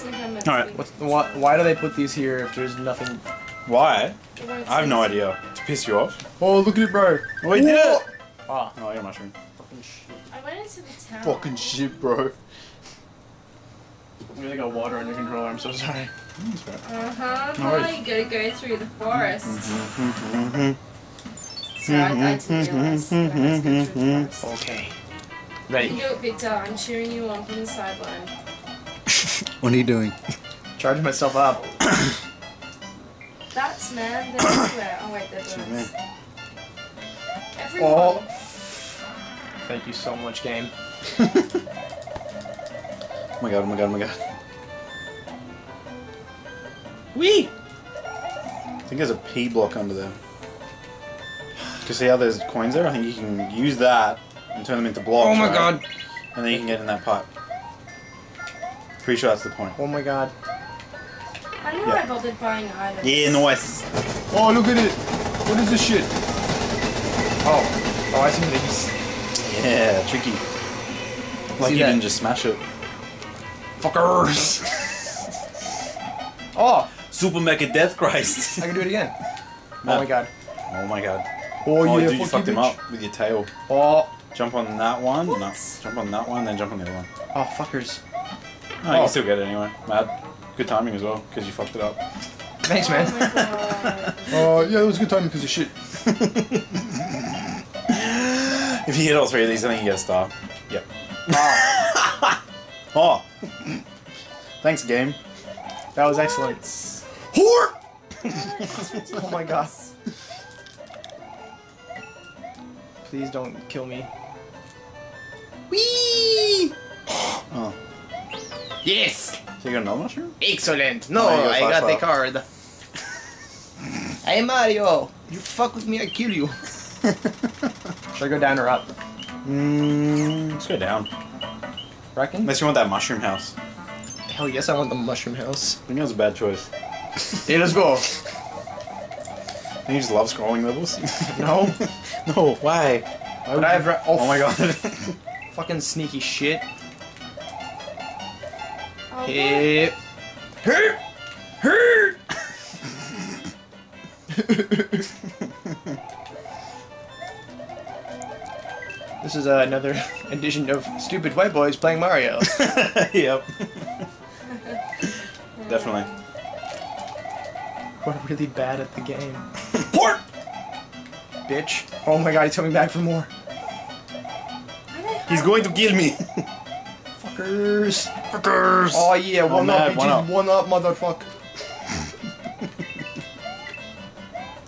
Alright. What's the, why, why do they put these here if there's nothing? Why? I have no idea. To piss you off. Oh, look at it, bro. Oh, he did it! Ah, Oh, I got a mushroom. fucking shit. I went into the town. Fucking shit, bro. You really got water on your controller. I'm so sorry. Uh huh. No Oh, worries. you gotta go through the forest. Mm-hmm. So I, I didn't realize that I had to go through the forest. Okay. You Ready. do it, Viktor. I'm cheering you on from the sideline. What are you doing? Charging myself up. That's man. They're everywhere. Oh wait, they're birds. Oh. Everyone. Oh. Thank you so much, game. Oh my god, oh my god, oh my god. Wee! I think there's a P block under there. Because see how there's coins there? I think you can use that and turn them into blocks. Oh my right? god. And then you can get in that pipe. Pretty sure that's the point. Oh my god. I know Yeah. I bothered buying items. Yeah, nice. Oh, look at it. What is this shit? Oh. Oh, I see these. Yeah, tricky. Like See you that? didn't just smash it. Fuckers. oh, Super Mecha Death Christ. I can do it again. No. Oh my god. Oh my god. Oh, Oh, yeah, dude, you fuck fucked him bitch. up with your tail. Oh. Jump on that one. No. Jump on that one, then jump on the other one. Oh, fuckers. Oh, you Oh. can still get it anyway. Mad. Good timing as well, because you fucked it up. Thanks, Oh man. my god. Oh, yeah, it was a good timing because of shit. If you hit all three of these, I think you get a star. Yep. Ah, Oh! Thanks, game. that was excellent. Whore! Oh my god. Please don't kill me. Whee! Oh. Yes! So you got another mushroom? Excellent. No, Oh, got I got the card. hey Mario, you fuck with me, I kill you. Should I go down or up? Mm, let's go down. Reckon? Unless you want that mushroom house. Hell yes, I want the mushroom house. I think that was a bad choice. Hey, let's go. I think you just love scrolling levels. No, no, why? Why but I have. Oh, oh, my god. Fucking sneaky shit. Hit. Hurt. Hurt. this is uh, another edition of Stupid White Boys playing Mario. yep. Definitely. We're really bad at the game. Port! Bitch. Oh my god, he's coming back for more. He's going to kill me. Fuckers. Fuckers! Oh yeah, Oh, one mad, up, one up. one up, motherfucker.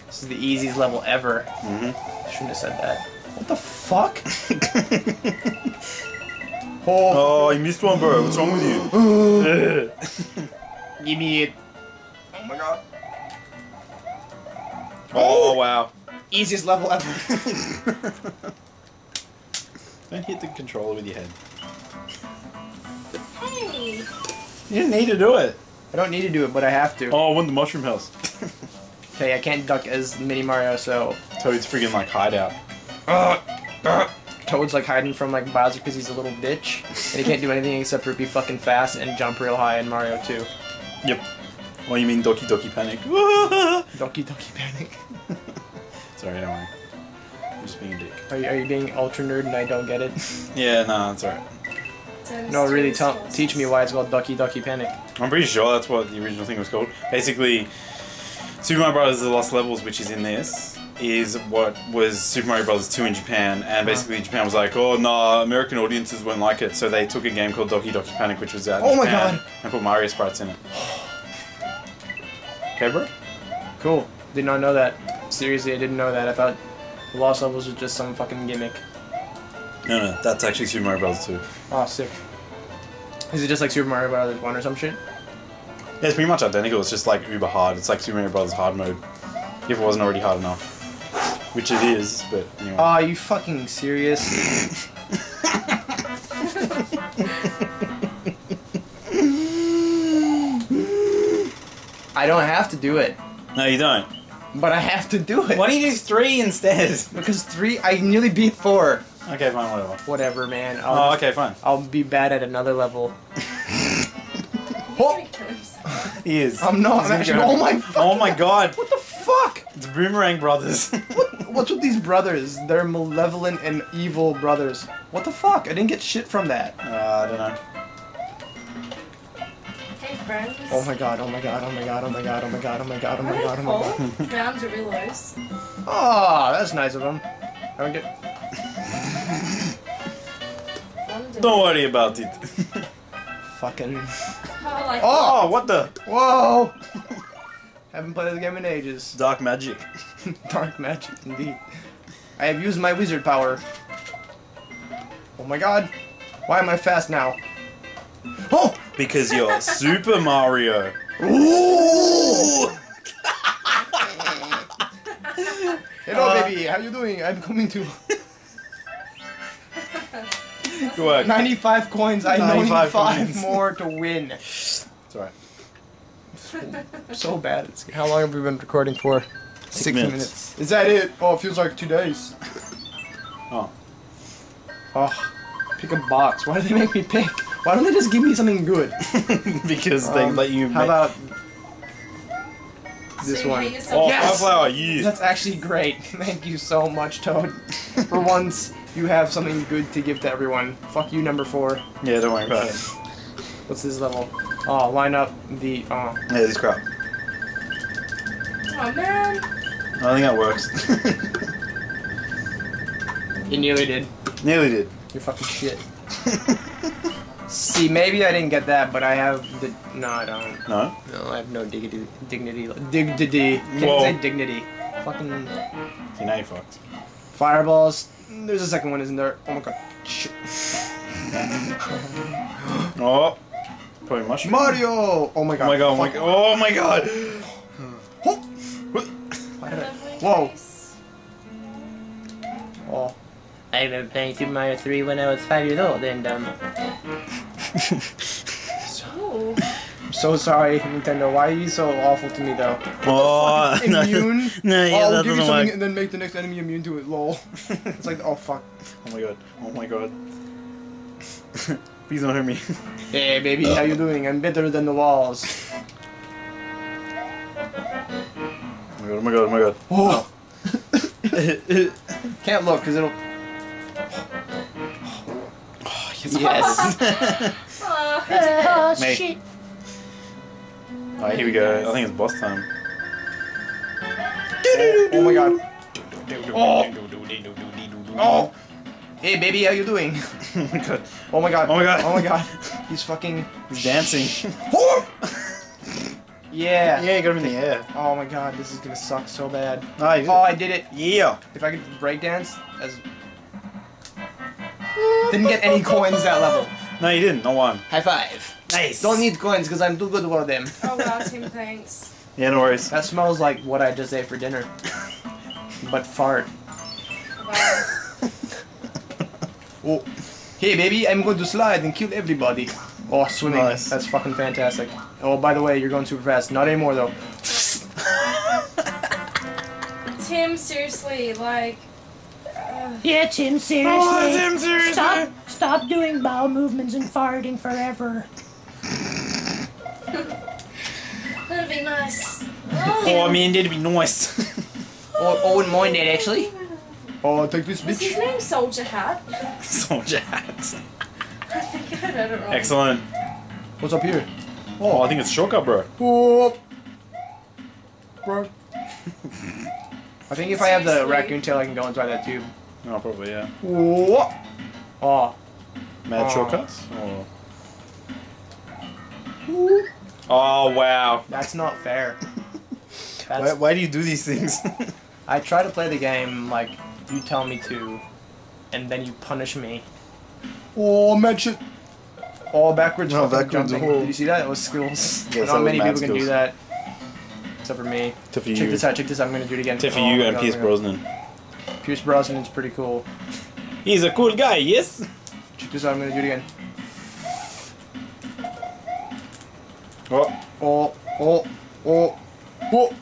this is the easiest level ever. Mhm. Shouldn't have said that. What the fuck? oh, Oh, you missed one, bro. What's wrong with you? give me it. Oh my god. oh, wow. Easiest level ever. Don't hit the controller with your head. Hey. You didn't need to do it. I don't need to do it, but I have to. Oh, I want the mushroom house. Okay, I can't duck as Mini Mario, so. Toad's freaking like hideout. Uh, uh, Toad's like hiding from like Bowser because he's a little bitch, and he can't do anything except for be fucking fast and jump real high in Mario 2. Yep. Oh, you mean Doki Doki Panic? Donkey Donkey Panic. Sorry, don't worry. I'm just being a dick. Are you, are you being ultra nerd and I don't get it? Yeah, no, that's alright. No, really, tell, teach me why it's called Ducky Ducky Panic. I'm pretty sure that's what the original thing was called. Basically, Super Mario Brothers: The Lost Levels, which is in this, is what was Super Mario Brothers 2 in Japan, and uh-huh. basically Japan was like, oh no, American audiences won't like it, so they took a game called Doki Doki Panic, which was out in Oh my God. and put Mario sprites in it. Okay, bro? Cool. Did not know that. Seriously, I didn't know that. I thought the Lost Levels was just some fucking gimmick. No, no, that's actually Super Mario Bros. 2. Oh, sick. Is it just like Super Mario Bros. 1 or some shit? Yeah, it's pretty much identical, it's just like uber hard. It's like Super Mario Bros. hard mode, if it wasn't already hard enough. Which it is, but anyway. Aw, you fucking serious? I don't have to do it, no, you don't. but I have to do it. Why don't you do three instead? Because three, I nearly beat four. Okay, fine, whatever. Whatever, man. I'll, Oh, okay, fine. I'll be bad at another level. Oh. gonna kill himself. He is. I'm not. I'm actually. Oh my. Oh my god. What the fuck? It's Boomerang Brothers. what, What's with these brothers? They're malevolent and evil brothers. What the fuck? I didn't get shit from that. uh, I don't know. Hey friends. Oh my god, oh my god, oh my god, oh my god, oh my god, oh my god, oh my they god, oh my god. cold? Round Dorillos. Oh, that's nice of them. I don't get. Don't worry about it. Fucking. Oh, oh, what the? Whoa! Haven't played the game in ages. Dark magic. Dark magic, indeed. I have used my wizard power. Oh my god. Why am I fast now? Oh! Because you're Super Mario. Ooh! Hello, Uh, baby. How you doing? I'm coming to Good work. 95 coins. I only need 95 five coins. more to win. It's alright. So bad. It's, how long have we been recording for? Six minutes. Is that it? Oh, it feels like two days. Oh. Oh, pick a box. Why do they make me pick? Why don't they just give me something good? because they Um, let you How about this you one? hate yourself. Oh, Yes! flower, you. That's actually great. Thank you so much, Toad. For once, you have something good to give to everyone. Fuck you, number four. Yeah, don't worry about it. What's this level? Oh, line up the. Oh. Yeah, this crap. Oh man. I think that works. You nearly did. Nearly did. You're fucking shit. See, maybe I didn't get that, but I have the. No, I don't. No? No, I have no dignity. Dignity. Dignity. Can't Whoa. say dignity. Fucking See, now you fucked. Fireballs. There's a second one, isn't there? Oh my god. Shit. Oh. Probably mushroom. Mario! Oh my Oh god. my god, oh my god. Oh my god. Oh. Why did I- Lovely Whoa. Oh. I remember playing Super Mario 3 when I was five years old, and um, Ooh. I'm so sorry, Nintendo. Why are you so awful to me, though? Oh, no. Immune? No, yeah, oh, that give you something work. and then make the next enemy immune to it. Lol. It's like, oh fuck. Oh my god. Oh my god. Please don't hurt me. Hey, baby, how you doing? I'm better than the walls. Oh, oh my god, oh my god, Oh, oh my god. Oh. can't look because it'll. yes. Oh, oh shit! Alright, here we go. I think it's boss time. Oh my god. Oh. Oh. Hey, baby, how you doing? Oh my god. Oh my god. Oh my god. Oh my god. He's fucking. He's dancing. Oh! Yeah. Yeah, you got him in the air. Oh my god, this is gonna suck so bad. Oh. I did it. Yeah. If I could breakdance as. Didn't get any coins that level. No, you didn't. No one. High five. Nice. Don't need coins because I'm too good for them. oh wow, Tim, thanks. Yeah, no worries. That smells like what I just ate for dinner. But fart. Wow. Oh. Hey baby, I'm going to slide and kill everybody. Oh, swimming. Nice. That's fucking fantastic. Oh, by the way, you're going super fast. Not anymore though. Tim, seriously, like. Uh, Yeah, Tim, seriously. Oh, Tim, seriously. Stop, stop doing bowel movements and farting forever. that'd be nice. Oh, I mean, that'd be nice. Oh, oh, wouldn't mind that actually. Oh, take this Was his bitch. name Soldier Hat? Soldier hat. I think I read it wrong. Excellent. What's up here? Oh, I think it's shortcut, bro. Oh. Bro. I think if I have the raccoon tail, I can go inside that tube. Oh, probably, yeah. Oh. Oh. Mad Oh. shortcuts? Ah. Or... Oh, wow. That's not fair. Why, That's, why do you do these things? I try to play the game like you tell me to, and then you punish me. Oh, mad shit. Oh, backwards. No, backwards, jumping. Did you see that? It was skills. Yes, that Not was many mad people can do skills. that. Except for me. Tip for Check you. this out, check this out. I'm gonna do it again. Tip for Oh you and God, Pierce my Brosnan. Pierce Brosnan's pretty cool. He's a cool guy, yes? Check this out, I'm gonna do it again. Oh, Oh, oh, oh, oh,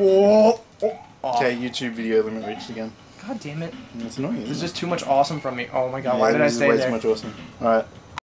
oh, oh. okay, YouTube video limit reached again. God damn it. That's annoying, This is just too much awesome from me. Oh my god, why did I is stay way there? too much awesome. Alright.